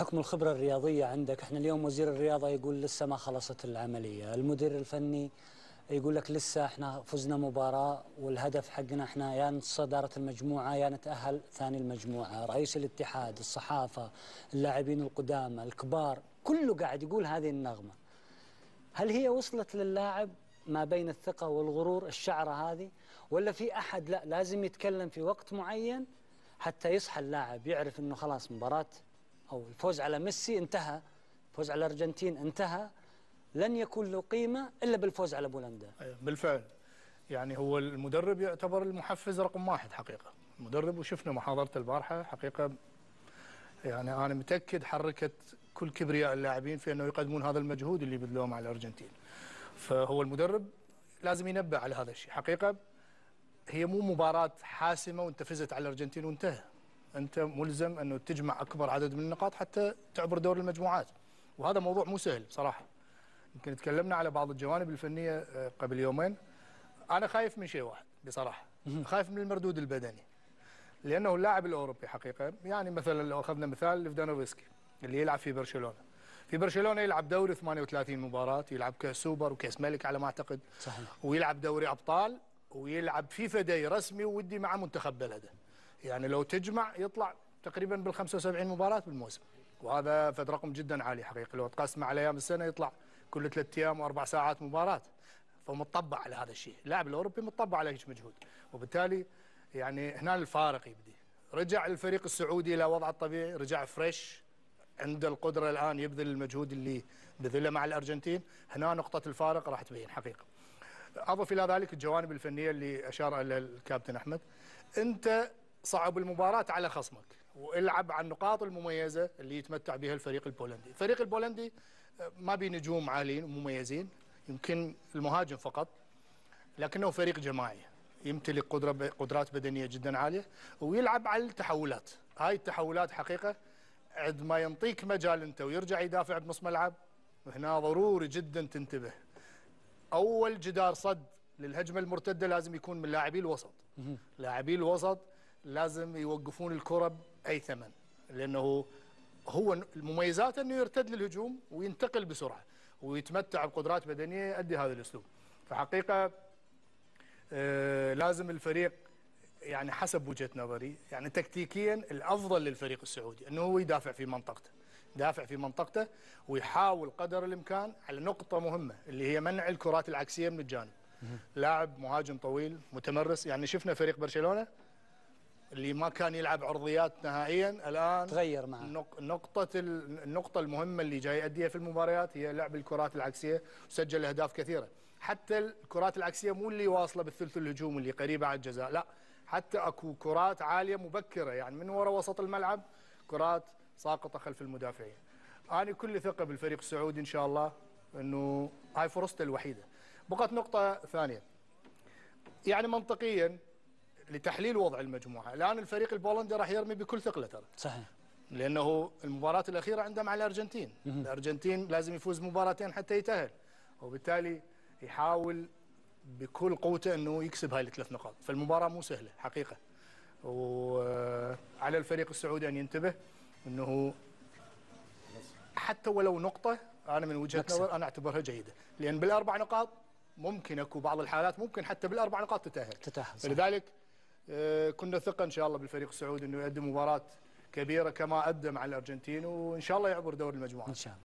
بحكم الخبرة الرياضية عندك إحنا اليوم وزير الرياضة يقول لسه ما خلصت العملية. المدير الفني يقول لك لسه إحنا فزنا مباراة والهدف حقنا إحنا يا نتصدارة المجموعة يا نتأهل ثاني المجموعة. رئيس الاتحاد الصحافة اللاعبين القدامى الكبار كله قاعد يقول هذه النغمة. هل هي وصلت للاعب ما بين الثقة والغرور الشعرة هذه؟ ولا في أحد لا لازم يتكلم في وقت معين حتى يصحى اللاعب يعرف أنه خلاص مباراة أو الفوز على ميسي انتهى الفوز على الأرجنتين انتهى لن يكون له قيمة إلا بالفوز على بولندا. أيوة، بالفعل. يعني هو المدرب يعتبر المحفز رقم واحد حقيقة. المدرب وشفنا محاضرة البارحة حقيقة يعني أنا متأكد حركت كل كبرياء اللاعبين في أنه يقدمون هذا المجهود اللي بذلوه مع الأرجنتين. فهو المدرب لازم ينبه على هذا الشيء. حقيقة هي مو مباراة حاسمة وانت فزت على الأرجنتين وانتهى. أنت ملزم أنه تجمع أكبر عدد من النقاط حتى تعبر دور المجموعات. وهذا موضوع مو سهل بصراحة يمكن تكلمنا على بعض الجوانب الفنية آه، قبل يومين. أنا خايف من شيء واحد بصراحة. خايف من المردود البدني. لأنه اللاعب الأوروبي حقيقة يعني مثلا لو أخذنا مثال لفدانوفسكي اللي يلعب في برشلونة. في برشلونة يلعب دوري 38 مباراة يلعب كأس سوبر وكأس ملك على ما أعتقد. صحيح. ويلعب دوري أبطال ويلعب FIFA Day رسمي ودي مع منتخب بلده. يعني لو تجمع يطلع تقريبا بال 75 مباراة بالموسم. وهذا فد رقم جدا عالي حقيقه لو تقسم على أيام السنة يطلع كل ثلاث أيام وأربع ساعات مباراة. فمطبع على هذا الشيء. اللاعب الأوروبي مطبع على هيك مجهود. وبالتالي يعني هنا الفارق يبدي. رجع الفريق السعودي إلى وضعه الطبيعي. رجع fresh عنده القدرة الآن يبذل المجهود اللي بذله مع الأرجنتين. هنا نقطة الفارق راح تبين حقيقة. أضف إلى ذلك الجوانب الفنية اللي أشار إلى الكابتن أحمد. أنت صعب المباراة على خصمك. والعب على النقاط المميزة اللي يتمتع بها الفريق البولندي. الفريق البولندي آه، ما بيه نجوم عاليين ومميزين يمكن المهاجم فقط لكنه فريق جماعي يمتلك قدرة قدرات بدنية جدا عالية ويلعب على التحولات. هاي التحولات حقيقة عندما ينطيك مجال أنت ويرجع يدافع بنص ملعب هنا ضروري جدا تنتبه. أول جدار صد للهجمة المرتدة لازم يكون من لاعبي الوسط. لاعبي الوسط لازم يوقفون الكرة بأي ثمن لأنه هو المميزات إنه يرتد للهجوم وينتقل بسرعة ويتمتع بقدرات بدنية يؤدي هذا الأسلوب. فحقيقة آه لازم الفريق يعني حسب وجهة نظري يعني تكتيكيا الأفضل للفريق السعودي إنه هو يدافع في منطقته يدافع في منطقته ويحاول قدر الإمكان على نقطة مهمة اللي هي منع الكرات العكسية من الجانب. لاعب مهاجم طويل متمرس يعني شفنا فريق برشلونة اللي ما كان يلعب عرضيات نهائيا الآن تغير معه. نقطة النقطة المهمة اللي جاي يؤديها في المباريات هي لعب الكرات العكسية وسجل أهداف كثيرة. حتى الكرات العكسية مو اللي واصلة بالثلث الهجوم اللي قريبة على الجزاء لا حتى أكو كرات عالية مبكرة يعني من وراء وسط الملعب كرات ساقطة خلف المدافعين. أنا كل ثقة بالفريق السعودي إن شاء الله إنه هاي فرصته الوحيدة. بقت نقطة ثانية. يعني منطقيا لتحليل وضع المجموعة. الآن الفريق البولندي راح يرمي بكل ثقلة ترى. صحيح. لأنه المباراة الأخيرة عنده مع الأرجنتين. الأرجنتين لازم يفوز مباراتين حتى يتأهل. وبالتالي يحاول بكل قوته إنه يكسب هاي الثلاث نقاط. فالمباراة مو سهلة حقيقة. وعلى الفريق السعودي أن ينتبه إنه حتى ولو نقطة أنا من وجهة نظر أنا أعتبرها جيدة. لأن بالأربع نقاط ممكن أكو بعض الحالات ممكن حتى بالأربع نقاط تتأهل. تتأهل فلذلك كنا ثقة إن شاء الله بالفريق السعودي إنه يقدم مباراة كبيرة كما ادى مع الأرجنتين وإن شاء الله يعبر دور المجموعات. إن شاء الله.